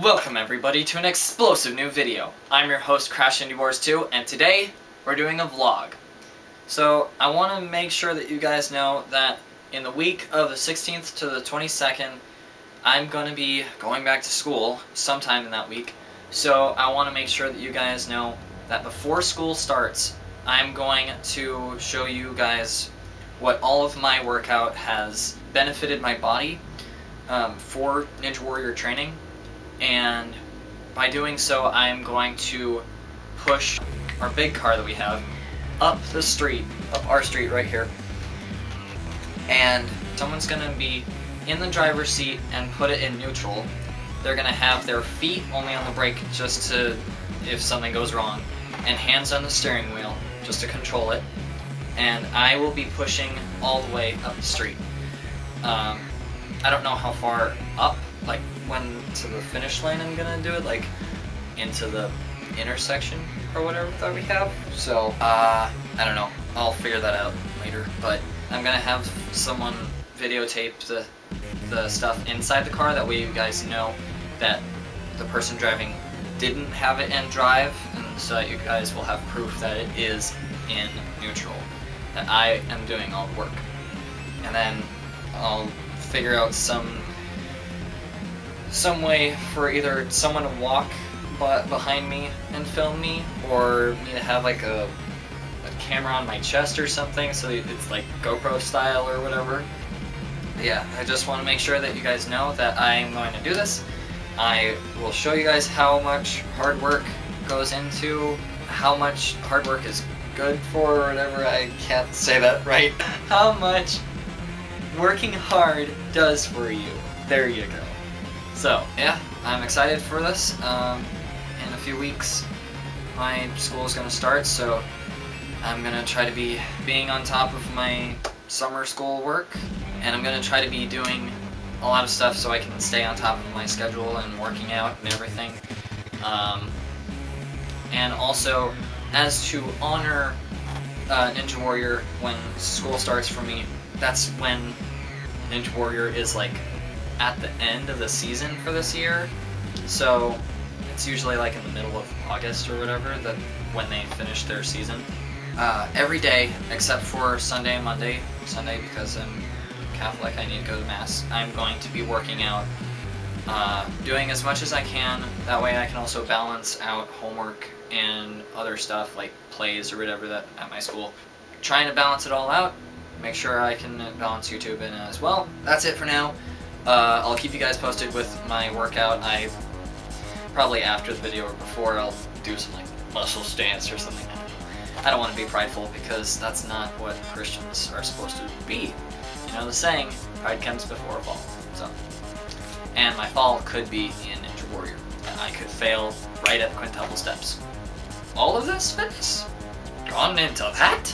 Welcome everybody to an explosive new video. I'm your host Crash Indy Wars 2 and today we're doing a vlog. So I want to make sure that you guys know that in the week of the 16th to the 22nd I'm going to be going back to school sometime in that week. So I want to make sure that you guys know that before school starts I'm going to show you guys what all of my workout has benefited my body um, for Ninja Warrior training and by doing so I'm going to push our big car that we have up the street, up our street right here, and someone's going to be in the driver's seat and put it in neutral. They're going to have their feet only on the brake just to, if something goes wrong, and hands on the steering wheel just to control it. And I will be pushing all the way up the street. Um, I don't know how far up like when to the finish line I'm gonna do it, like into the intersection or whatever that we have. So, uh, I don't know. I'll figure that out later. But I'm gonna have someone videotape the the stuff inside the car. That way you guys know that the person driving didn't have it in drive, and so that you guys will have proof that it is in neutral. That I am doing all the work. And then I'll figure out some some way for either someone to walk behind me and film me, or me to have like a, a camera on my chest or something, so it's like GoPro style or whatever. Yeah, I just want to make sure that you guys know that I'm going to do this. I will show you guys how much hard work goes into, how much hard work is good for, or whatever, I can't say that right. How much working hard does for you. There you go. So, yeah, I'm excited for this. Um, in a few weeks, my school is going to start, so I'm going to try to be being on top of my summer school work, and I'm going to try to be doing a lot of stuff so I can stay on top of my schedule and working out and everything. Um, and also, as to honor uh, Ninja Warrior when school starts for me, that's when Ninja Warrior is like at the end of the season for this year. So it's usually like in the middle of August or whatever that when they finish their season. Uh, every day except for Sunday and Monday. Sunday because I'm Catholic, I need to go to Mass. I'm going to be working out, uh, doing as much as I can. That way I can also balance out homework and other stuff like plays or whatever that at my school. Trying to balance it all out, make sure I can balance YouTube in as well. That's it for now. Uh, I'll keep you guys posted with my workout. I probably after the video or before I'll do some like muscle stance or something. I don't want to be prideful because that's not what Christians are supposed to be. You know the saying, pride comes before a fall. So, and my fall could be in Ninja Warrior, I could fail right at the quintuple steps. All of this fitness gone into that?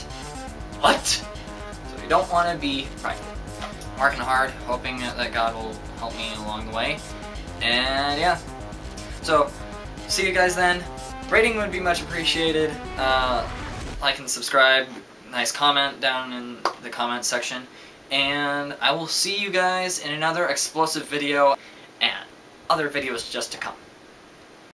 What? So you don't want to be prideful working hard, hoping that God will help me along the way. And yeah. So, see you guys then. Rating would be much appreciated. Uh, like and subscribe. Nice comment down in the comment section. And I will see you guys in another explosive video and other videos just to come.